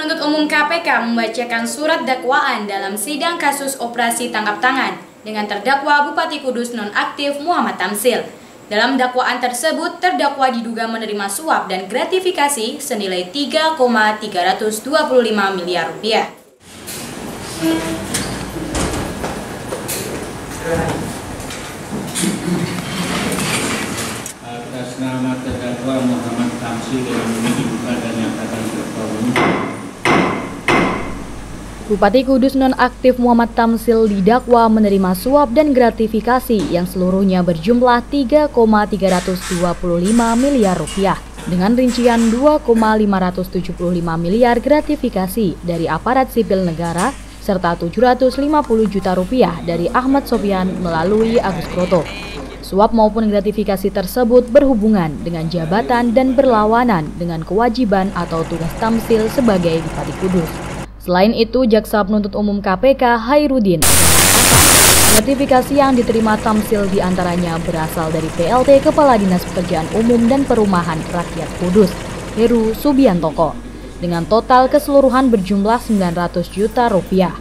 penuntut umum KPK membacakan surat dakwaan dalam sidang kasus operasi tangkap tangan dengan terdakwa Bupati Kudus nonaktif Muhammad Tamsil. Dalam dakwaan tersebut, terdakwa diduga menerima suap dan gratifikasi senilai 3,325 miliar rupiah. atas nama terdakwa Muhammad Tamsi dengan ini dibuka dan nyatakan umum. Bupati Kudus nonaktif Muhammad Tamsil didakwa menerima suap dan gratifikasi yang seluruhnya berjumlah 3,325 miliar rupiah dengan rincian 2,575 miliar gratifikasi dari aparat sipil negara serta 750 juta rupiah dari Ahmad Sofian melalui Agus Kroto. Suap maupun gratifikasi tersebut berhubungan dengan jabatan dan berlawanan dengan kewajiban atau tugas Tamsil sebagai Bupati Kudus. Selain itu, Jaksa Penuntut Umum KPK Hairudin Gratifikasi yang diterima Tamsil di antaranya berasal dari PLT Kepala Dinas Pekerjaan Umum dan Perumahan Rakyat Kudus, Heru Subiantoko, dengan total keseluruhan berjumlah 900 juta rupiah.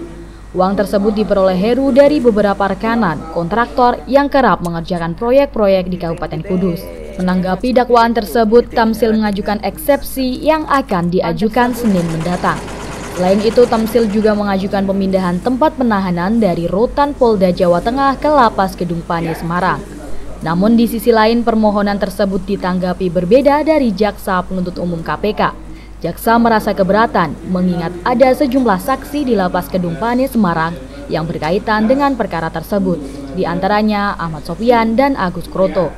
Uang tersebut diperoleh Heru dari beberapa rekanan kontraktor yang kerap mengerjakan proyek-proyek di Kabupaten Kudus. Menanggapi dakwaan tersebut, Tamsil mengajukan eksepsi yang akan diajukan Senin mendatang. Selain itu, Tamsil juga mengajukan pemindahan tempat penahanan dari Rutan Polda Jawa Tengah ke Lapas Gedung Pani Semarang. Namun di sisi lain permohonan tersebut ditanggapi berbeda dari Jaksa Penuntut Umum KPK. Jaksa merasa keberatan mengingat ada sejumlah saksi di Lapas Kedung Pane Semarang yang berkaitan dengan perkara tersebut, di antaranya Ahmad Sofian dan Agus Kroto.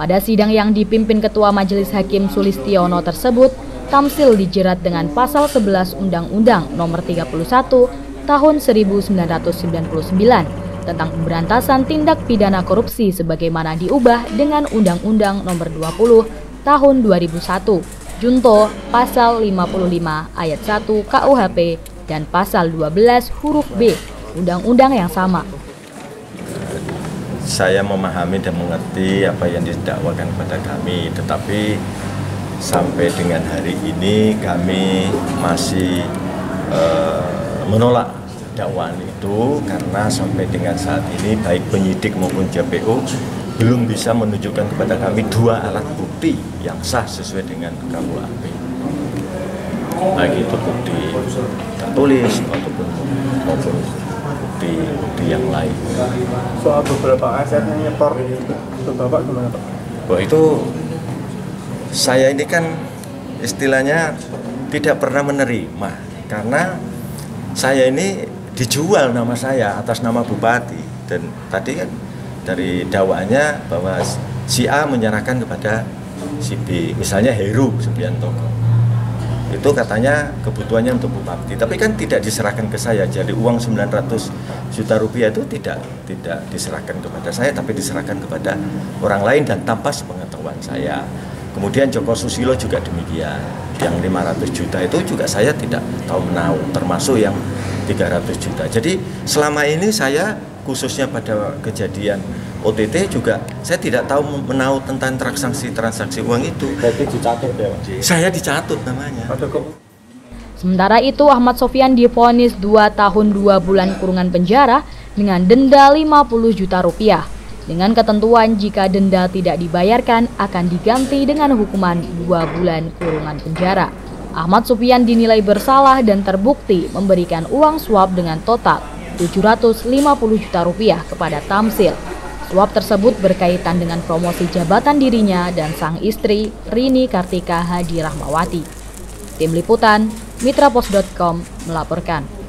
Pada sidang yang dipimpin Ketua Majelis Hakim Sulistiono tersebut, Tamsil dijerat dengan pasal 11 Undang-Undang Nomor 31 Tahun 1999 tentang pemberantasan tindak pidana korupsi sebagaimana diubah dengan Undang-Undang Nomor 20 Tahun 2001 Junto pasal 55 ayat 1 KUHP dan pasal 12 huruf B undang-undang yang sama. Saya memahami dan mengerti apa yang didakwakan kepada kami, tetapi sampai dengan hari ini kami masih uh, menolak dakwaan itu karena sampai dengan saat ini baik penyidik maupun JPU belum bisa menunjukkan kepada kami dua alat bukti yang sah sesuai dengan KUHP. Baik itu bukti tertulis ataupun maupun bukti-bukti yang lain. Soal beberapa aset yang nyetor itu Bapak gimana Pak? Bahwa itu saya ini kan istilahnya tidak pernah menerima karena saya ini dijual nama saya atas nama bupati dan tadi kan dari dakwaannya bahwa si A menyerahkan kepada si B, misalnya Heru Subianto. Itu katanya kebutuhannya untuk bupati, tapi kan tidak diserahkan ke saya. Jadi uang 900 juta rupiah itu tidak tidak diserahkan kepada saya, tapi diserahkan kepada orang lain dan tanpa sepengetahuan saya. Kemudian Joko Susilo juga demikian. Yang 500 juta itu juga saya tidak tahu menahu, termasuk yang 300 juta. Jadi selama ini saya khususnya pada kejadian OTT juga saya tidak tahu menahu tentang transaksi-transaksi uang itu. Berarti dicatut ya Pak? Saya dicatut namanya. Sementara itu Ahmad Sofian difonis 2 tahun 2 bulan kurungan penjara dengan denda 50 juta rupiah. Dengan ketentuan jika denda tidak dibayarkan akan diganti dengan hukuman 2 bulan kurungan penjara. Ahmad Sofian dinilai bersalah dan terbukti memberikan uang suap dengan total 750 juta rupiah kepada Tamsil. Suap tersebut berkaitan dengan promosi jabatan dirinya dan sang istri Rini Kartika Hadi Rahmawati. Tim Liputan, mitrapos.com melaporkan.